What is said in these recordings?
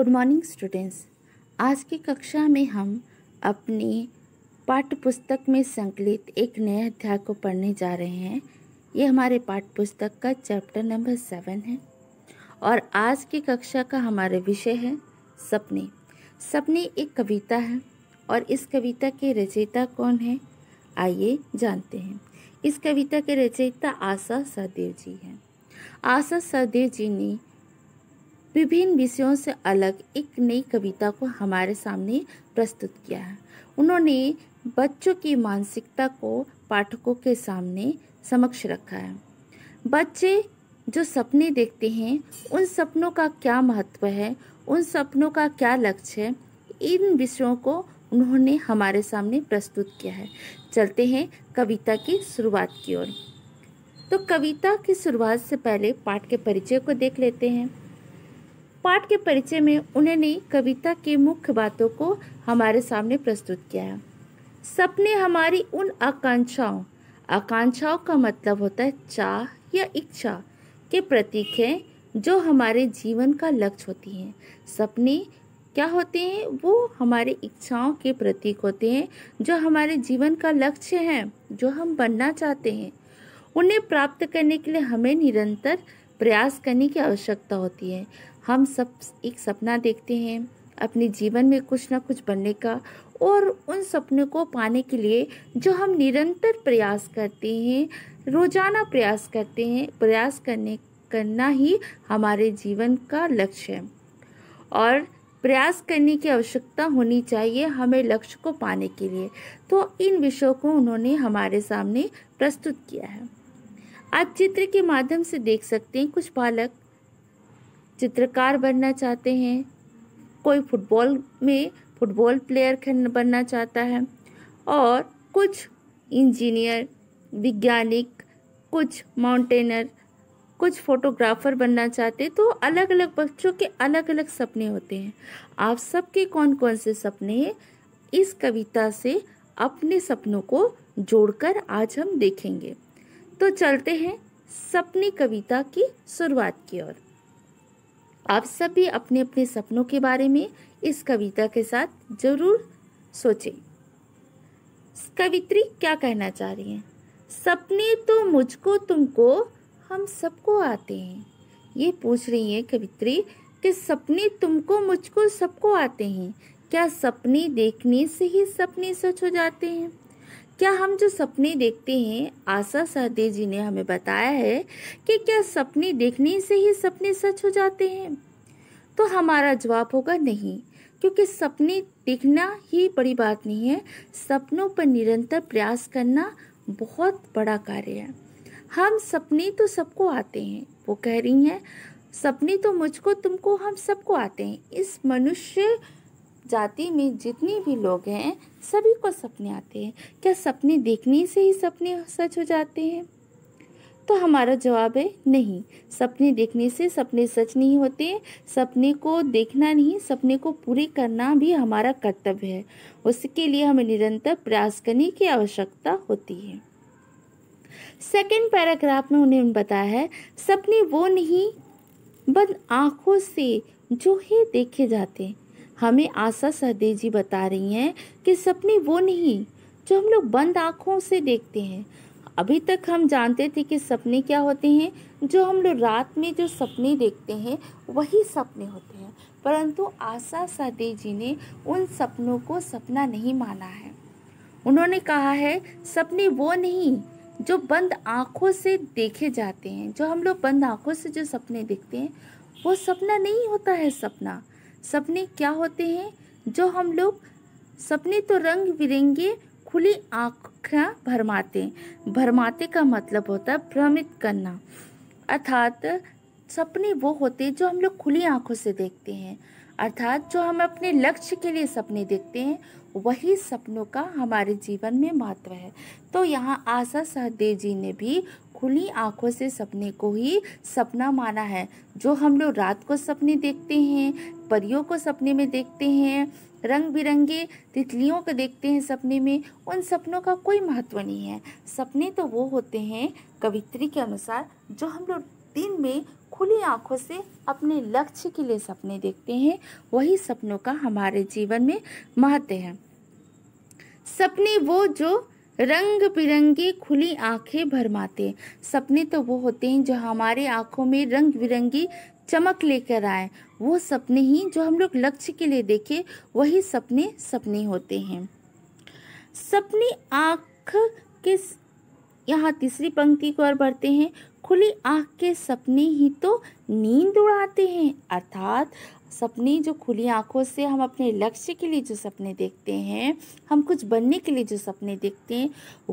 Good morning students आज की कक्षा में हम अपनी पाठ्य पुस्तक में संकलित एक नए अध्याय को पढ़ने जा रहे हैं। ये हमारे पाठ्य पुस्तक का चैप्टर नंबर सेवन है। और आज की कक्षा का हमारे विषय है सपने। सपने एक कविता है और इस कविता के रचयिता कौन है? आइए जानते हैं। इस कविता के रचयिता आशा सहदेव जी हैं। आशा सहदेव जी ने विभिन्न विषयों से अलग एक नई कविता को हमारे सामने प्रस्तुत किया है। उन्होंने बच्चों की मानसिकता को पाठकों के सामने समक्ष रखा है। बच्चे जो सपने देखते हैं, उन सपनों का क्या महत्व है, उन सपनों का क्या लक्ष्य है, इन विषयों को उन्होंने हमारे सामने प्रस्तुत किया है। चलते हैं कविता की शुरुआत की ओर। तो कविता की शुरुआत से पहले पाठ के परिचय को देख लेते हैं। पाठ के परिचय में उन्होंने कविता के मुख्य बातों को हमारे सामने प्रस्तुत किया है। सपने हमारी उन आकांक्षाओं आकांक्षाओं का मतलब होता है चाह या इच्छा के प्रतीक है जो हमारे जीवन का लक्ष्य होती हैं। सपने क्या होते हैं? वो हमारे इच्छाओं के प्रतीक होते हैं जो हमारे जीवन का लक्ष्य है, जो हम बनना चाहते हैं। उन्हें प्राप्त करने के लिए हमें निरंतर प्रयास करने की आवश्यकता होती है। हम सब एक सपना देखते हैं, अपने जीवन में कुछ ना कुछ बनने का और उन सपनों को पाने के लिए जो हम निरंतर प्रयास करते हैं, रोज़ाना प्रयास करते हैं, प्रयास करने, करना ही हमारे जीवन का लक्ष्य है। और प्रयास करने की आवश्यकता होनी चाहिए हमें लक्ष्य को पाने के लिए। तो इन विषयों को उन्होंने हमारे सामने प्रस्तुत किया है। आज चित्र के माध्यम से देख सकते हैं, कुछ बालक चित्रकार बनना चाहते हैं। कोई फुटबॉल में फुटबॉल प्लेयर बनना चाहता है और कुछ इंजीनियर, वैज्ञानिक, कुछ माउंटेनर, कुछ फोटोग्राफर बनना चाहते तो अलग अलग बच्चों के अलग अलग सपने होते हैं। आप सबके कौन कौन से सपने हैं, इस कविता से अपने सपनों को जोड़कर आज हम देखेंगे। तो चलते हैं सपनी कविता की शुरुआत की ओर। आप सभी अपने अपने सपनों के बारे में इस कविता के साथ ज़रूर सोचें। कवित्री क्या कहना चाह रही हैं? सपने तो मुझको तुमको, हम सबको आते हैं। ये पूछ रही है कवित्री कि सपने तुमको, मुझको सबको आते हैं। क्या सपने देखने से ही सपने सच हो जाते हैं? क्या हम जो सपने देखते हैं, आशा सहदेव जी ने हमें बताया है कि क्या सपने देखने से ही सपने सच हो जाते हैं? तो हमारा जवाब होगा नहीं, क्योंकि सपने देखना ही बड़ी बात नहीं है। सपनों पर निरंतर प्रयास करना बहुत बड़ा कार्य है। हम सपने तो सबको आते हैं, वो कह रही हैं, सपने तो मुझको, तुमको हम सबको आते हैं। इस मनुष्य जाति में जितने भी लोग हैं, सभी को सपने आते हैं। क्या सपने देखने से ही सपने सच हो जाते हैं? तो हमारा जवाब है नहीं। सपने देखने से सपने सच नहीं होते, सपने को देखना नहीं, सपने को पूरे करना भी हमारा कर्तव्य है। उसके लिए हमें निरंतर प्रयास करने की आवश्यकता होती है। सेकेंड पैराग्राफ में उन्हें बताया है, सपने वो नहीं बंद आँखों से जो ही देखे जाते हमें आशा सहदेव जी बता रही हैं कि सपने वो नहीं, जो हम लोग बंद आँखों से देखते हैं। अभी तक हम जानते थे कि सपने क्या होते हैं, जो हम लोग रात में जो सपने देखते हैं, वही सपने होते हैं। परंतु आशा सहदेव जी ने उन सपनों को सपना नहीं माना है। उन्होंने कहा है, सपने वो नहीं, जो बंद आँखों से देखे जाते हैं, जो हम लोग बंद आँखों से जो सपने देखते हैं, वो सपना नहीं होता है सपना। सपने क्या होते हैं? जो हम लोग सपने तो रंग बिरंगे, खुली आँखें भरमाते भरमाते का मतलब होता है भ्रमित करना। अर्थात सपने वो होते हैं जो हम लोग खुली आँखों से देखते हैं। अर्थात जो हम अपने लक्ष्य के लिए सपने देखते हैं, वही सपनों का हमारे जीवन में महत्व है। तो यहाँ आशा सहदेव जी ने भी खुली आँखों से सपने को ही सपना माना है। जो हम लोग रात को सपने देखते हैं, परियों को सपने में देखते हैं रंग बिरंगे तितलियों को देखते हैं सपने में, उन सपनों का कोई महत्व नहीं है। सपने तो वो होते हैं कवित्री के अनुसार जो हम लोग दिन में खुली आँखों से अपने लक्ष्य के लिए सपने देखते हैं। वही सपनों का हमारे जीवन में महत्व है। सपने वो जो रंग बिरंगी खुली आँखें भरमाते सपने तो वो होते हैं जो हमारे आँखों में रंग बिरंगी चमक लेकर आए। वो सपने ही जो हम लोग लक्ष्य के लिए देखे, वही सपने सपने होते हैं। सपने आँख के यहाँ तीसरी पंक्ति को ओर बढ़ते हैं। खुली आँख के सपने ही तो नींद उड़ाते हैं। अर्थात सपने जो खुली आँखों से हम अपने लक्ष्य के लिए जो सपने देखते हैं, हम कुछ बनने के लिए जो सपने देखते हैं,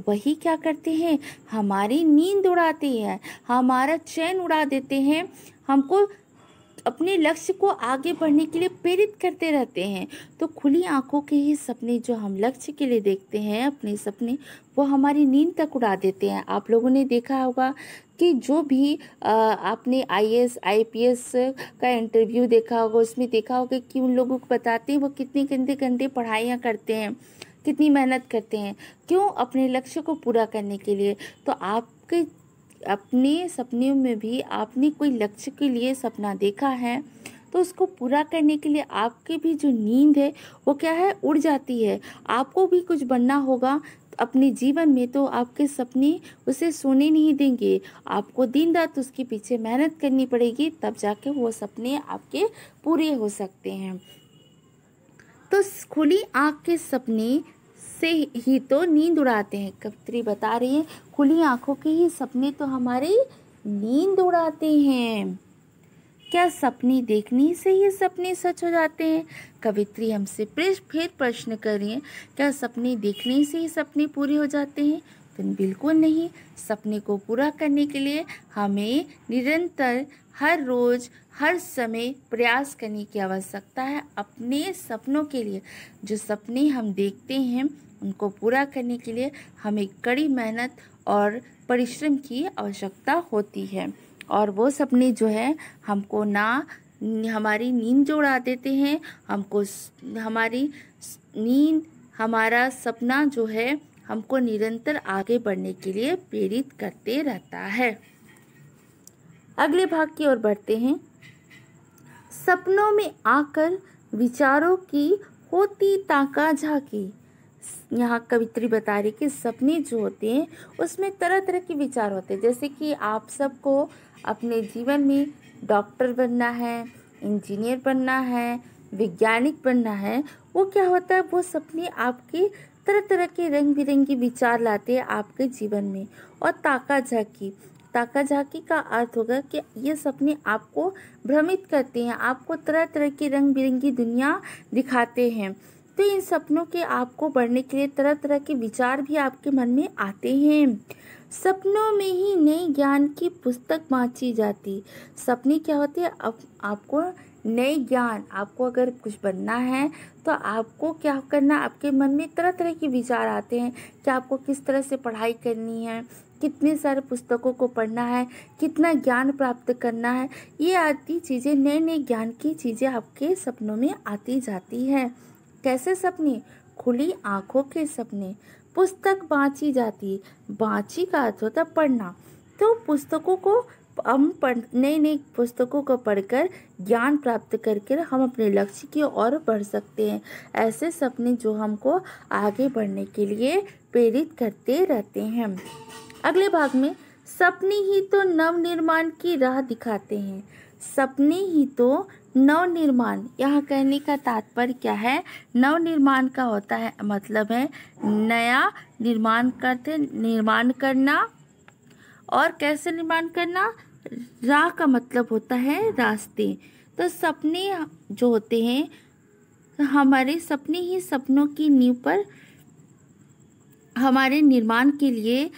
वही क्या करते हैं? हमारी नींद उड़ाते हैं, हमारा चैन उड़ा देते हैं, हमको अपने लक्ष्य को आगे बढ़ने के लिए प्रेरित करते रहते हैं। तो खुली आँखों के ही सपने जो हम लक्ष्य के लिए देखते हैं अपने सपने वो हमारी नींद तक उड़ा देते हैं। आप लोगों ने देखा होगा कि जो भी आ, आपने आईएएस आईपीएस का इंटरव्यू देखा होगा उसमें देखा होगा कि उन लोगों को बताते हैं वो कितने गंदे गंदे पढ़ाइयाँ करते हैं कितनी मेहनत करते हैं। क्यों? अपने लक्ष्य को पूरा करने के लिए। तो आपके अपने सपने में भी आपने कोई लक्ष्य के लिए सपना देखा है तो उसको पूरा करने के लिए आपकी भी जो नींद है, वो क्या है, उड़ जाती है। आपको भी कुछ बनना होगा, अपने जीवन में तो आपके सपने उसे सोने नहीं देंगे। आपको दिन रात उसके पीछे मेहनत करनी पड़ेगी, तब जाके वो सपने आपके पूरे हो सकते हैं। तो खुली आँख के सपने से ही तो नींद उड़ाते हैं। कवित्री बता रही है, खुली आँखों के ही सपने तो हमारी नींद उड़ाते हैं। क्या सपने देखने से ही सपने सच हो जाते हैं? कवित्री हमसे फिर प्रश्न कर रही है, क्या सपने देखने से ही सपने पूरे हो जाते हैं? तो बिल्कुल नहीं, सपने को पूरा करने के लिए हमें निरंतर, हर रोज़, हर समय प्रयास करने की आवश्यकता है अपने सपनों के लिए। जो सपने हम देखते हैं उनको पूरा करने के लिए हमें कड़ी मेहनत और परिश्रम की आवश्यकता होती है। और वो सपने जो है, हमको ना हमारी नींद जो उड़ा देते हैं, हमको हमारी नींद, हमारा सपना जो है, हमको निरंतर आगे बढ़ने के लिए प्रेरित करते रहता है। अगले भाग की ओर बढ़ते हैं। सपनों में आकर विचारों की होती ताका झाकी। यहाँ कवित्री बता रही कि सपने जो होते हैं, उसमें तरह तरह के विचार होते हैं। जैसे कि आप सबको अपने जीवन में डॉक्टर बनना है, इंजीनियर बनना है, वैज्ञानिक बनना है, वो क्या होता है? वो सपने आपके तरह तरह के रंग बिरंगे विचार लाते हैं आपके जीवन में। और ताका झाकी ताका झाकी का अर्थ होगा कि ये सपने आपको भ्रमित करते हैं, आपको तरह तरह की रंग बिरंगी दुनिया दिखाते हैं। तो इन सपनों के आपको बढ़ने के लिए तरह तरह के विचार भी आपके मन में आते हैं। सपनों में ही नई ज्ञान की पुस्तक बाँची जाती। सपने क्या होते हैं? अब आपको नए ज्ञान, आपको अगर कुछ बनना है तो आपको क्या करना आपके मन में तरह तरह के विचार आते हैं कि आपको किस तरह से पढ़ाई करनी है, कितने सारे पुस्तकों को पढ़ना है, कितना ज्ञान प्राप्त करना है। ये आदि चीज़ें नए नए ज्ञान की चीज़ें आपके सपनों में आती जाती है। कैसे सपने? खुली आँखों के सपने। पुस्तक बाँची जाती। बाँची का अर्थ होता पढ़ना। तो पुस्तकों को हम पढ़ नई नई पुस्तकों को पढ़कर ज्ञान प्राप्त करके हम अपने लक्ष्य की ओर बढ़ सकते हैं। ऐसे सपने जो हमको आगे बढ़ने के लिए प्रेरित करते रहते हैं। अगले भाग में, सपने ही तो नव निर्माण की राह दिखाते हैं। सपने ही तो नव निर्माण यहाँ कहने का तात्पर्य क्या है? नव निर्माण का होता है मतलब है नया निर्माण करते, निर्माण करना। और कैसे निर्माण करना? राह का मतलब होता है रास्ते। तो सपने जो होते हैं, हमारे सपने ही सपनों की नींव पर हमारे निर्माण के लिए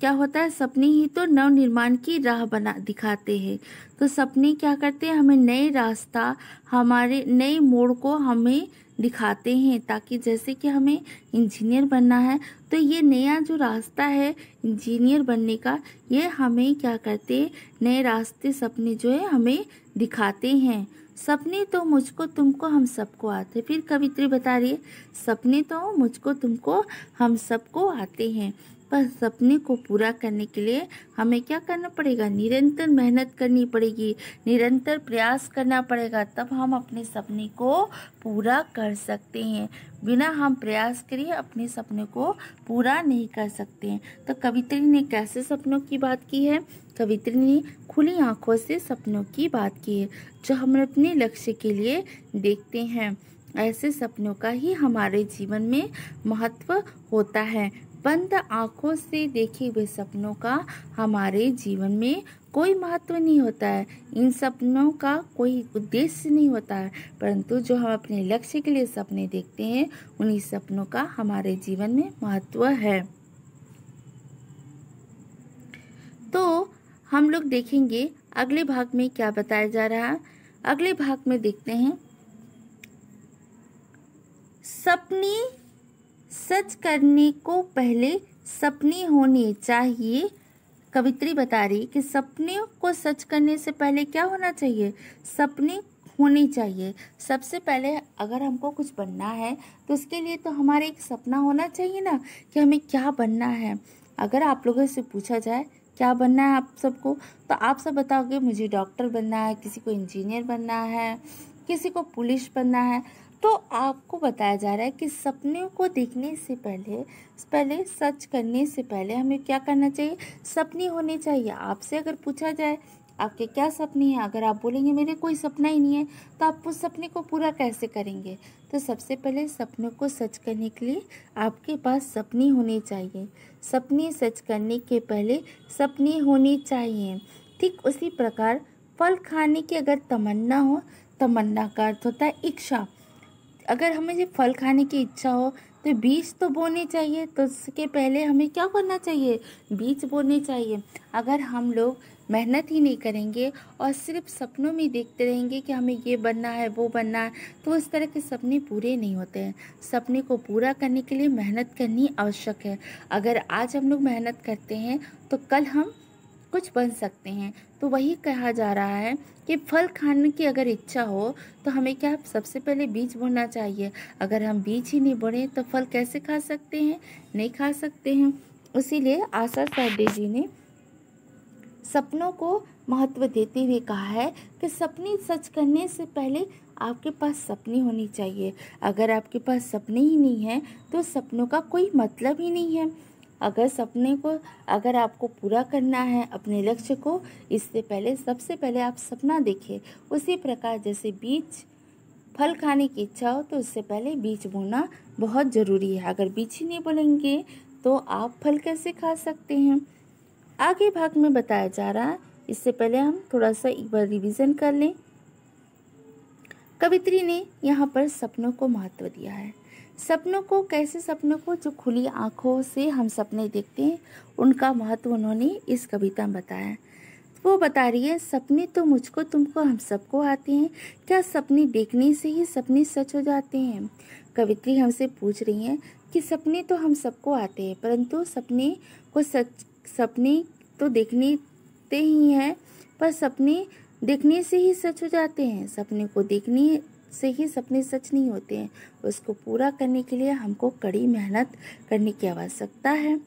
क्या होता है, सपने ही तो नव निर्माण की राह बना, दिखाते हैं। तो सपने क्या करते हैं, हमें नए रास्ता, हमारे नए मोड़ को हमें दिखाते हैं, ताकि जैसे कि हमें इंजीनियर बनना है तो ये नया जो रास्ता है, इंजीनियर बनने का, ये हमें क्या करते नए रास्ते, सपने जो है, हमें दिखाते हैं। सपने तो मुझको, तुमको, हम सबको आते फिर कवित्री बता रही है, सपने तो मुझको, तुमको, हम सबको आते हैं। पर सपने को पूरा करने के लिए हमें क्या करना पड़ेगा? निरंतर मेहनत करनी पड़ेगी, निरंतर प्रयास करना पड़ेगा, तब हम अपने सपने को पूरा कर सकते हैं। बिना हम प्रयास करिए अपने सपने को पूरा नहीं कर सकते हैं। तो कवित्री ने कैसे सपनों की बात की है? कवित्री ने खुली आँखों से सपनों की बात की है, जो हम अपने लक्ष्य के लिए देखते हैं। ऐसे सपनों का ही हमारे जीवन में महत्व होता है। बंद आँखों से देखे हुए सपनों का हमारे जीवन में कोई महत्व नहीं होता है। इन सपनों का कोई उद्देश्य नहीं होता है। परंतु जो हम अपने लक्ष्य के लिए सपने देखते हैं, उन्हीं सपनों का हमारे जीवन में महत्व है। तो हम लोग देखेंगे अगले भाग में क्या बताया जा रहा है। अगले भाग में देखते हैं। सपनी सच करने को पहले सपने होने चाहिए। कवित्री बता रही कि सपने को सच करने से पहले क्या होना चाहिए? सपने होने चाहिए। सबसे पहले अगर हमको कुछ बनना है तो उसके लिए तो हमारे एक सपना होना चाहिए ना कि हमें क्या बनना है। अगर आप लोगों से पूछा जाए, क्या बनना है आप सबको तो आप सब बताओगे, मुझे डॉक्टर बनना है, किसी को इंजीनियर बनना है, किसी को पुलिस बनना है। तो आपको बताया जा रहा है कि सपने को देखने से पहले पहले सच करने से पहले हमें क्या करना चाहिए? सपने होने चाहिए। आपसे अगर पूछा जाए, आपके क्या सपने हैं? अगर आप बोलेंगे, मेरे कोई सपना ही नहीं है तो आप उस सपने को पूरा कैसे करेंगे? तो सबसे पहले सपनों को सच करने के लिए आपके पास सपने होने चाहिए। सपने सच करने के पहले सपने होने चाहिए। ठीक उसी प्रकार फल खाने की अगर तमन्ना हो, तमन्ना का अर्थ होता है इच्छा। अगर हमें जो फल खाने की इच्छा हो तो बीज तो बोने चाहिए तो उसके पहले हमें क्या करना चाहिए? बीज बोने चाहिए। अगर हम लोग मेहनत ही नहीं करेंगे और सिर्फ़ सपनों में देखते रहेंगे कि हमें ये बनना है, वो बनना है तो उस तरह के सपने पूरे नहीं होते हैं। सपने को पूरा करने के लिए मेहनत करनी आवश्यक है। अगर आज हम लोग मेहनत करते हैं तो कल हम कुछ बन सकते हैं। तो वही कहा जा रहा है कि फल खाने की अगर इच्छा हो तो हमें क्या सबसे पहले बीज बोना चाहिए। अगर हम बीज ही नहीं बोने तो फल कैसे खा सकते हैं? नहीं खा सकते हैं। इसीलिए आशा साडे जी ने सपनों को महत्व देते हुए कहा है कि सपने सच करने से पहले आपके पास सपने होनी चाहिए। अगर आपके पास सपने ही नहीं है तो सपनों का कोई मतलब ही नहीं है। अगर सपने को, अगर आपको पूरा करना है अपने लक्ष्य को, इससे पहले, सबसे पहले आप सपना देखें। उसी प्रकार जैसे बीज, फल खाने की इच्छा हो तो उससे पहले बीज बोना बहुत ज़रूरी है। अगर बीज ही नहीं बोलेंगे तो आप फल कैसे खा सकते हैं? आगे भाग में बताया जा रहा है। इससे पहले हम थोड़ा सा एक बार रिवीजन कर लें। कवित्री ने यहाँ पर सपनों को महत्व दिया है। सपनों को, कैसे सपनों को, जो खुली आँखों से हम सपने देखते हैं, उनका महत्व उन्होंने इस कविता में बताया। वो बता रही है, सपने तो मुझको, तुमको, हम सबको आते हैं। क्या सपने देखने से ही सपने सच हो जाते हैं? कवित्री हमसे पूछ रही हैं कि सपने तो हम सबको आते हैं, परंतु सपने को सच, सपने तो देखने ते ही हैं, पर सपने देखने से ही सच हो जाते हैं। सपने को देखने से ही सपने सच नहीं होते हैं। उसको पूरा करने के लिए हमको कड़ी मेहनत करने की आवश्यकता है।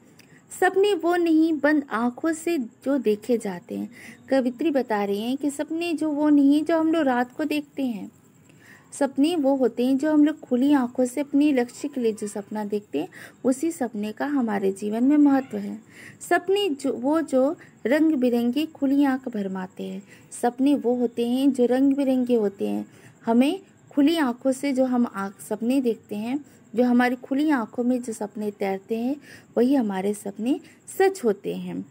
सपने वो नहीं, बंद आँखों से जो देखे जाते हैं। कवित्री बता रही हैं कि सपने जो वो नहीं, जो हम लोग रात को देखते हैं। सपने वो होते हैं जो हम लोग खुली आँखों से अपने लक्ष्य के लिए जो सपना देखते हैं, उसी सपने का हमारे जीवन में महत्व है। सपने जो, वो जो रंग बिरंगे खुली आँख भरमाते हैं। सपने वो होते हैं जो रंग बिरंगे होते हैं। हमें खुली आँखों से जो हम आँख सपने देखते हैं, जो हमारी खुली आँखों में जो सपने तैरते हैं, वही हमारे सपने सच होते हैं।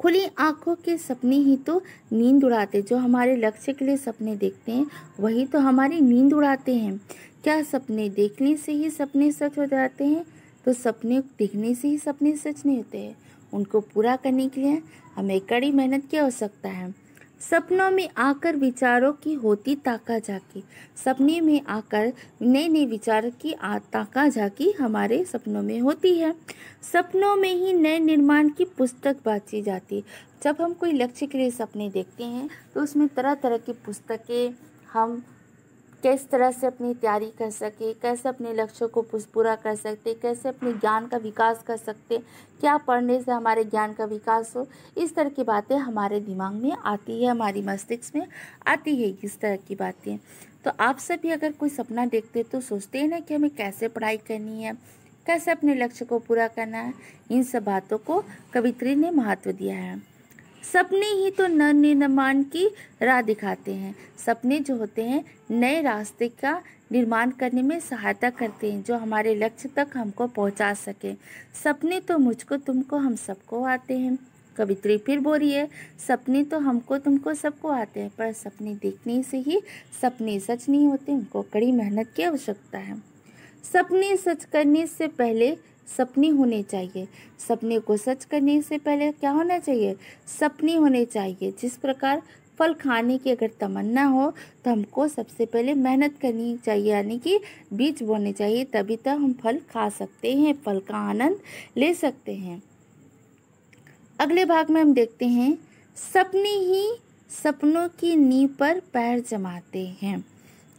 खुली आँखों के सपने ही तो नींद उड़ाते जो हमारे लक्ष्य के लिए सपने देखते हैं, वही तो हमारी नींद उड़ाते हैं। क्या सपने देखने से ही सपने सच हो जाते हैं? तो सपने देखने से ही सपने सच नहीं होते हैं। उनको पूरा करने के लिए हमें कड़ी मेहनत की आवश्यकता है। सपनों में आकर विचारों की होती ताका झाकी। सपने में आकर नए नए विचार की ताका झाकी हमारे सपनों में होती है। सपनों में ही नए निर्माण की पुस्तक बाँची जाती। जब हम कोई लक्ष्य के लिए सपने देखते हैं तो उसमें तरह तरह की पुस्तकें हम किस तरह से अपनी तैयारी कर सके, कैसे अपने लक्ष्यों को पूरा कर सकते, कैसे अपने ज्ञान का विकास कर सकते, क्या पढ़ने से हमारे ज्ञान का विकास हो, इस तरह की बातें हमारे दिमाग में आती है, हमारी मस्तिष्क में आती है, इस तरह की बातें। तो आप सभी अगर कोई सपना देखते तो सोचते हैं ना कि हमें कैसे पढ़ाई करनी है, कैसे अपने लक्ष्य को पूरा करना है, इन सब बातों को कवित्री ने महत्व दिया है। सपने ही तो नव निर्माण की राह दिखाते हैं। सपने जो होते हैं, नए रास्ते का निर्माण करने में सहायता करते हैं, जो हमारे लक्ष्य तक हमको पहुँचा सके। सपने तो मुझको तुमको, हम सबको आते हैं। कवित्री फिर बोल रही है, सपने तो हमको, तुमको सबको आते हैं, पर सपने देखने से ही सपने सच नहीं होते, उनको कड़ी मेहनत की आवश्यकता है। सपने सच करने से पहले सपने होने चाहिए। सपने को सच करने से पहले क्या होना चाहिए? सपने होने चाहिए। जिस प्रकार फल खाने की अगर तमन्ना हो तो हमको सबसे पहले मेहनत करनी चाहिए, यानी कि बीज बोने चाहिए, तभी तो हम फल खा सकते हैं, फल का आनंद ले सकते हैं। अगले भाग में हम देखते हैं, सपने ही सपनों की नींव पर पैर जमाते हैं।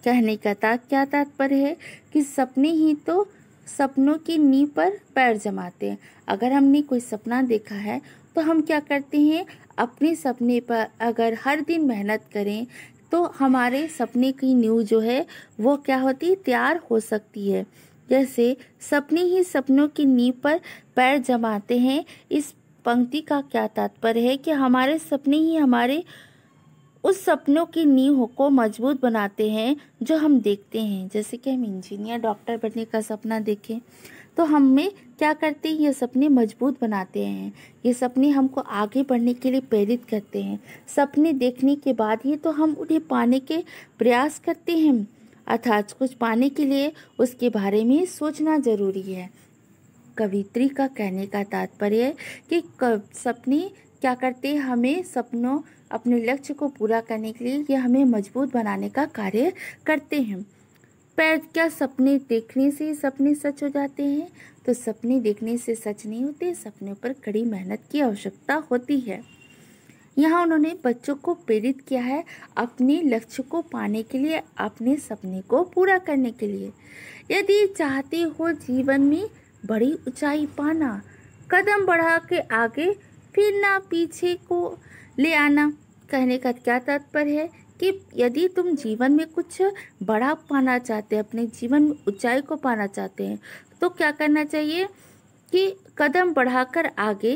कहने का ता, क्या तात्पर्य है कि सपने ही तो सपनों की नींव पर पैर जमाते हैं। अगर हमने कोई सपना देखा है तो हम क्या करते हैं? अपने सपने पर अगर हर दिन मेहनत करें तो हमारे सपने की नींव जो है, वो क्या होती तैयार हो सकती है। जैसे सपने ही सपनों की नींव पर पैर जमाते हैं, इस पंक्ति का क्या तात्पर्य है कि हमारे सपने ही हमारे उस सपनों की नींव को मज़बूत बनाते हैं जो हम देखते हैं। जैसे कि हम इंजीनियर, डॉक्टर बनने का सपना देखें तो हमें क्या करते हैं? ये सपने मज़बूत बनाते हैं। ये सपने हमको आगे बढ़ने के लिए प्रेरित करते हैं। सपने देखने के बाद ही तो हम उन्हें पाने के प्रयास करते हैं। अर्थात कुछ पाने के लिए उसके बारे में सोचना ज़रूरी है। कवित्री का कहने का तात्पर्य कि सपने क्या करते हैं? हमें सपनों अपने लक्ष्य को पूरा करने के लिए ये हमें मज़बूत बनाने का कार्य करते हैं। पर क्या सपने देखने से सपने सच हो जाते हैं? तो सपने देखने से सच नहीं होते, सपने पर कड़ी मेहनत की आवश्यकता होती है। यहाँ उन्होंने बच्चों को प्रेरित किया है अपने लक्ष्य को पाने के लिए, अपने सपने को पूरा करने के लिए। यदि चाहते हो जीवन में बड़ी ऊंचाई पाना, कदम बढ़ा के आगे फिर ना पीछे को ले आना कहने का क्या तात्पर्य है कि यदि तुम जीवन में कुछ बड़ा पाना चाहते हैं, अपने जीवन में ऊंचाई को पाना चाहते हैं तो क्या करना चाहिए कि कदम बढ़ाकर आगे,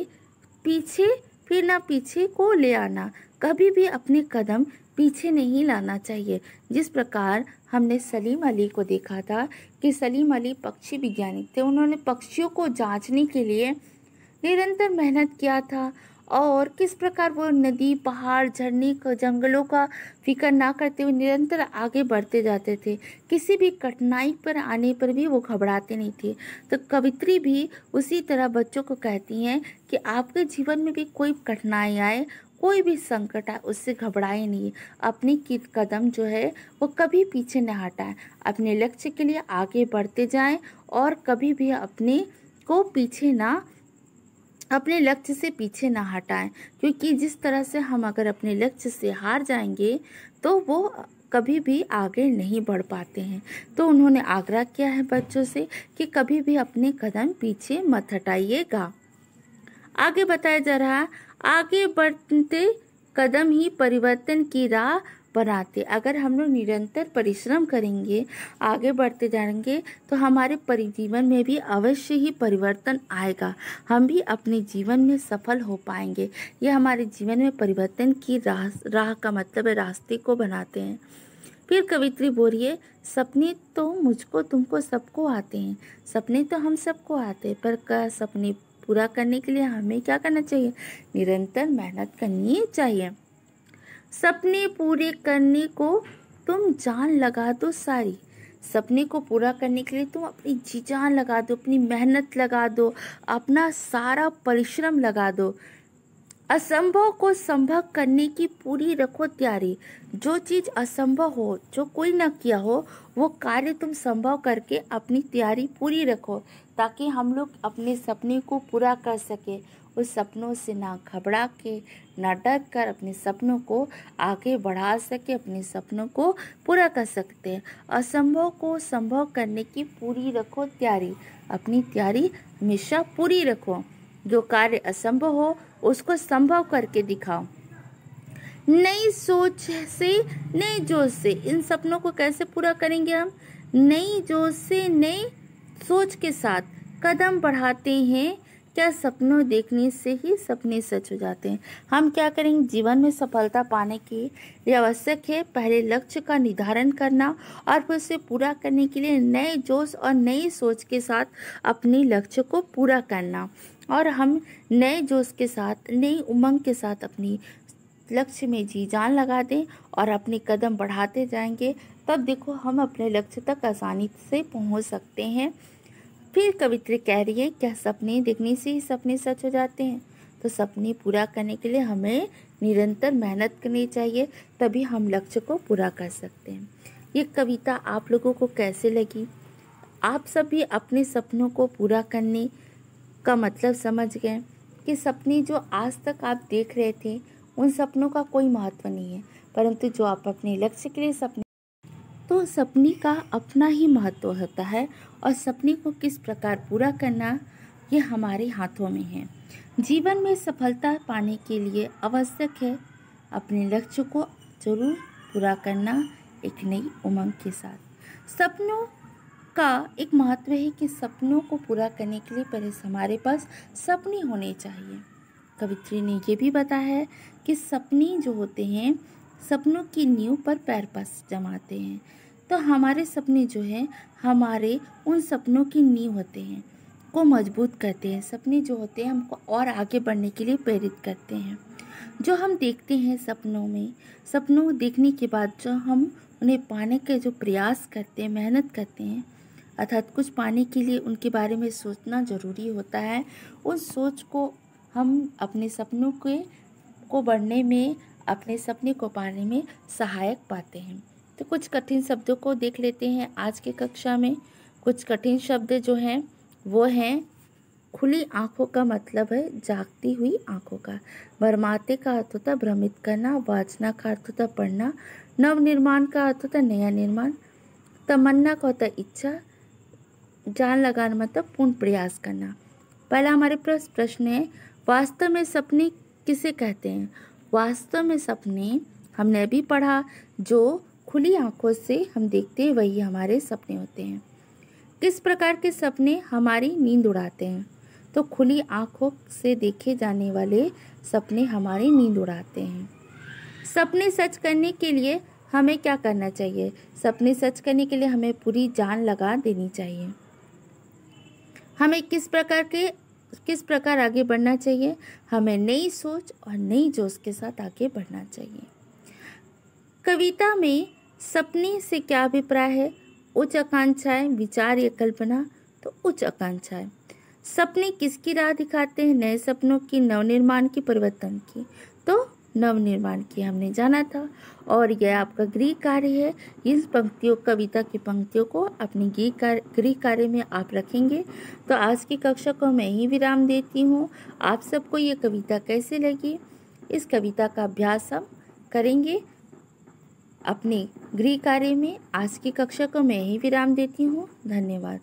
पीछे, फिर ना पीछे को ले आना। कभी भी अपने कदम पीछे नहीं लाना चाहिए। जिस प्रकार हमने सलीम अली को देखा था कि सलीम अली पक्षी वैज्ञानिक थे, उन्होंने पक्षियों को जांचने के लिए निरंतर मेहनत किया था और किस प्रकार वो नदी, पहाड़, झरने का, जंगलों का फ़िक्र ना करते हुए निरंतर आगे बढ़ते जाते थे। किसी भी कठिनाई पर आने पर भी वो घबराते नहीं थे। तो कवित्री भी उसी तरह बच्चों को कहती हैं कि आपके जीवन में भी कोई कठिनाई आए, कोई भी संकट आए, उससे घबराए नहीं। अपनी की कदम जो है, वो कभी पीछे न हटाएँ। अपने लक्ष्य के लिए आगे बढ़ते जाएँ और कभी भी अपने को पीछे ना अपने लक्ष्य से पीछे ना हटाएँ, क्योंकि जिस तरह से हम अगर अपने लक्ष्य से हार जाएँगे तो वो कभी भी आगे नहीं बढ़ पाते हैं। तो उन्होंने आग्रह किया है बच्चों से कि कभी भी अपने कदम पीछे मत हटाइएगा। आगे बताया जा रहा आगे बढ़ते कदम ही परिवर्तन की राह बनाते। अगर हम लोग निरंतर परिश्रम करेंगे, आगे बढ़ते जाएँगे तो हमारे परिजीवन में भी अवश्य ही परिवर्तन आएगा। हम भी अपने जीवन में सफल हो पाएँगे। यह हमारे जीवन में परिवर्तन की राह राह का मतलब है, रास्ते को बनाते हैं। फिर कवित्री बोलिए, सपने तो मुझको, तुमको सबको आते हैं। सपने तो हम सबको आते हैं, पर क्या सपने पूरा करने के लिए हमें क्या करना चाहिए? निरंतर मेहनत करनी चाहिए। सपने पूरे करने को तुम जान लगा दो सारी। सपने को पूरा करने के लिए तुम अपनी जी जान लगा दो, अपनी मेहनत लगा दो, अपना सारा परिश्रम लगा दो। असंभव को संभव करने की पूरी रखो तैयारी। जो चीज़ असंभव हो, जो कोई ना किया हो, वो कार्य तुम संभव करके अपनी तैयारी पूरी रखो, ताकि हम लोग अपने सपने को पूरा कर सके। उस सपनों से ना घबरा के, ना डर कर अपने सपनों को आगे बढ़ा सके, अपने सपनों को पूरा कर सकते हैं। असंभव को संभव करने की पूरी रखो तैयारी। अपनी तैयारी हमेशा पूरी रखो। जो कार्य असंभव हो, उसको संभव करके दिखाओ। नई सोच से नए जोश से। इन सपनों को कैसे पूरा करेंगे हम? नई जोश से नए सोच के साथ कदम बढ़ाते हैं। क्या सपनों देखने से ही सपने सच हो जाते हैं? हम क्या करेंगे? जीवन में सफलता पाने के लिए आवश्यक है पहले लक्ष्य का निर्धारण करना और फिर उसे पूरा करने के लिए नए जोश और नई सोच के साथ अपने लक्ष्य को पूरा करना। और हम नए जोश के साथ, नई उमंग के साथ अपनी लक्ष्य में जी जान लगा दें और अपने कदम बढ़ाते जाएँगे। तब देखो हम अपने लक्ष्य तक आसानी से पहुँच सकते हैं। फिर कवित्री कह रही है, क्या सपने देखने से ही सपने सच हो जाते हैं? तो सपने पूरा करने के लिए हमें निरंतर मेहनत करनी चाहिए, तभी हम लक्ष्य को पूरा कर सकते हैं। ये कविता आप लोगों को कैसे लगी? आप सभी अपने सपनों को पूरा करने का मतलब समझ गए कि सपने जो आज तक आप देख रहे थे, उन सपनों का कोई महत्व नहीं है, परंतु जो आप अपने लक्ष्य के लिए सपने तो सपने का अपना ही महत्व होता है और सपने को किस प्रकार पूरा करना, ये हमारे हाथों में है। जीवन में सफलता पाने के लिए आवश्यक है अपने लक्ष्य को ज़रूर पूरा करना एक नई उमंग के साथ। सपनों का एक महत्व है कि सपनों को पूरा करने के लिए पहले हमारे पास सपने होने चाहिए। कवित्री ने ये भी बताया है कि सपने जो होते हैं सपनों की नींव पर पैर पस जमाते हैं। तो हमारे सपने जो हैं, हमारे उन सपनों की नींव होते हैं, को मज़बूत करते हैं। सपने जो होते हैं, हमको और आगे बढ़ने के लिए प्रेरित करते हैं। जो हम देखते हैं सपनों में, सपनों देखने के बाद जो हम उन्हें पाने के जो प्रयास करते हैं, मेहनत करते हैं, अर्थात कुछ पाने के लिए उनके बारे में सोचना ज़रूरी होता है। उस सोच को हम अपने सपनों के, को बढ़ने में अपने सपने को पाने में सहायक पाते हैं। तो कुछ कठिन शब्दों को देख लेते हैं आज के कक्षा में। कुछ कठिन शब्द जो हैं, वो हैं, खुली आँखों का मतलब है जागती हुई आँखों का। बरमाते का अर्थ होता भ्रमित करना, वाचना का अर्थ होता पढ़ना नव निर्माण का अर्थ होता नया निर्माण। तमन्ना का होता इच्छा, जान लगाना मतलब पूर्ण प्रयास करना। पहला हमारे पास प्रश्न है, वास्तव में सपने किसे कहते हैं? वास्तव में सपने हमने अभी पढ़ा, जो खुली आँखों से हम देखते हैं, वही हमारे सपने होते हैं। किस प्रकार के सपने हमारी नींद उड़ाते हैं? तो खुली आँखों से देखे जाने वाले सपने हमारी नींद उड़ाते हैं। सपने सच करने के लिए हमें क्या करना चाहिए? सपने सच करने के लिए हमें पूरी जान लगा देनी चाहिए। हमें किस प्रकार के किस प्रकार आगे बढ़ना चाहिए? हमें नई सोच और नई जोश के साथ आगे बढ़ना चाहिए। कविता में, सपने से क्या अभिप्राय है? उच्च आकांक्षाएँ, विचार या कल्पना? तो उच्च आकांक्षाएँ। सपने किसकी राह दिखाते हैं? नए सपनों की, नवनिर्माण की, परिवर्तन की। तो नवनिर्माण की हमने जाना था। और यह आपका गृह कार्य है। इस पंक्तियों, कविता की पंक्तियों को अपने गृह कार्य गृह कार्य में आप रखेंगे। तो आज की कक्षा को मैं ही विराम देती हूँ। आप सबको ये कविता कैसे लगी? इस कविता का अभ्यास हम करेंगे। अपने गृह कार्य में आज की कक्षा को मैं ही विराम देती हूँ। धन्यवाद।